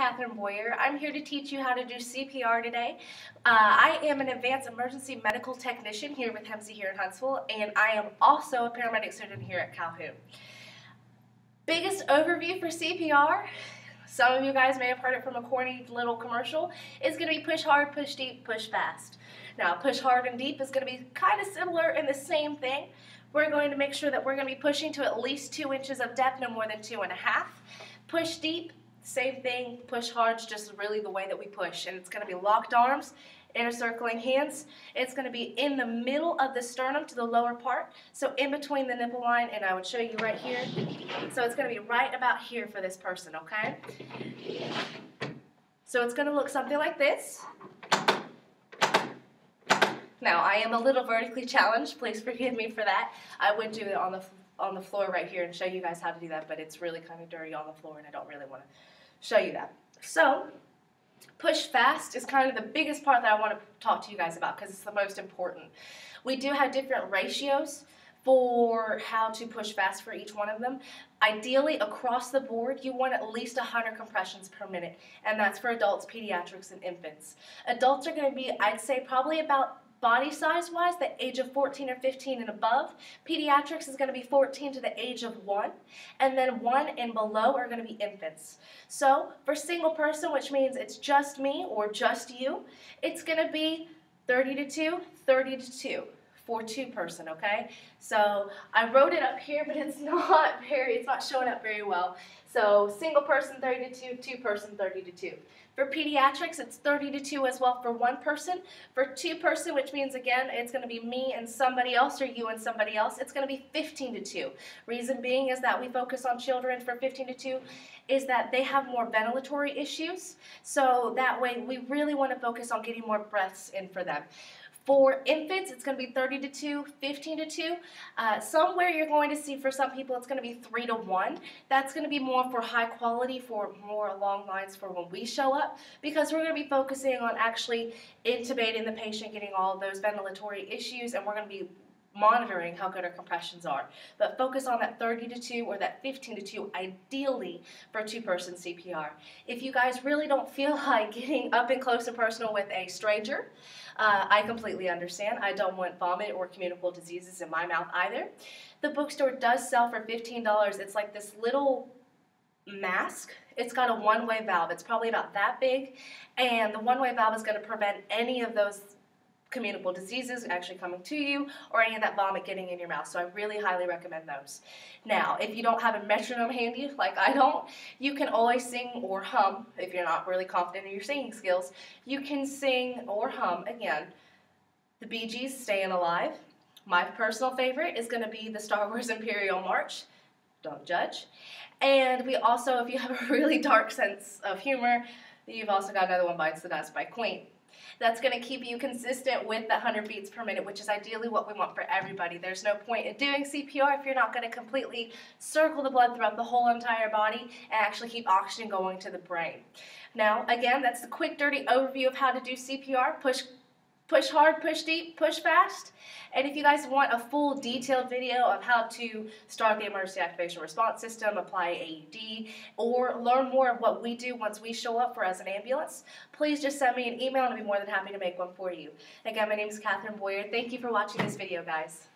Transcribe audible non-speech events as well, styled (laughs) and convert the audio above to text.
Katherine Boyer. I'm here to teach you how to do CPR today. Uh, I am an advanced emergency medical technician here with HEMSI here in Huntsville, and I am also a paramedic student here at Calhoun. Biggest overview for CPR, some of you guys may have heard it from a corny little commercial, is going to be push hard, push deep, push fast. Now, push hard and deep is going to be kind of similar in the same thing. We're going to make sure that we're going to be pushing to at least two inches of depth, no more than two and a half. Push deep, same thing, push hard just really the way that we push. And it's going to be locked arms, inner circling hands. It's going to be in the middle of the sternum to the lower part, so in between the nipple line, and I would show you right here. So it's going to be right about here for this person, okay? So it's going to look something like this. Now, I am a little vertically challenged. Please forgive me for that. I would do it on the on the floor right here and show you guys how to do that, but it's really kind of dirty on the floor and I don't really want to show you that. So, push fast is kind of the biggest part that I want to talk to you guys about because it's the most important. We do have different ratios for how to push fast for each one of them. Ideally, across the board, you want at least 100 compressions per minute, and that's for adults, pediatrics, and infants. Adults are going to be, I'd say, probably about Body size wise, the age of 14 or 15 and above. Pediatrics is going to be 14 to the age of 1. And then 1 and below are going to be infants. So for single person, which means it's just me or just you, it's going to be 30 to 2, 30 to 2 for two person, okay? So I wrote it up here, (laughs) but it's not very, it's not showing up very well. So single person 30 to 2, two person 30 to 2. For pediatrics, it's 30 to 2 as well for one person. For two person, which means again, it's going to be me and somebody else or you and somebody else, it's going to be 15 to 2. Reason being is that we focus on children for 15 to 2 is that they have more ventilatory issues. So that way we really want to focus on getting more breaths in for them. For infants, it's going to be 30 to 2, 15 to 2. Uh, somewhere you're going to see for some people it's going to be 3 to 1. That's going to be more for high quality, for more along lines for when we show up, because we're going to be focusing on actually intubating the patient, getting all those ventilatory issues, and we're going to be monitoring how good our compressions are. But focus on that 30 to 2 or that 15 to 2, ideally for two-person CPR. If you guys really don't feel (laughs) like getting up and close and personal with a stranger, uh, I completely understand. I don't want vomit or communicable diseases in my mouth either. The bookstore does sell for $15. It's like this little mask. It's got a one-way valve. It's probably about that big, and the one-way valve is going to prevent any of those communicable diseases actually coming to you or any of that vomit getting in your mouth. So I really highly recommend those. Now, if you don't have a metronome handy like I don't, you can always sing or hum if you're not really confident in your singing skills. You can sing or hum again. The Bee Gees Staying Alive. My personal favorite is going to be the Star Wars Imperial March. Don't judge. And we also, if you have a (laughs) really dark sense of humor, you've also got another one, Bites the Dust by Queen. That's going to keep you consistent with the 100 beats per minute, which is ideally what we want for everybody. There's no point in doing CPR if you're not going to completely circle the blood throughout the whole entire body and actually keep oxygen going to the brain. Now, again, that's the quick, dirty overview of how to do CPR. Push push hard, push deep, push fast. And if you guys want a full detailed video of how to start the emergency activation response system, apply AED, or learn more of what we do once we show up for as an ambulance, please just send me an email and I'll be more than happy to make one for you. Again, my name is Katherine Boyer. Thank you for watching this video, guys.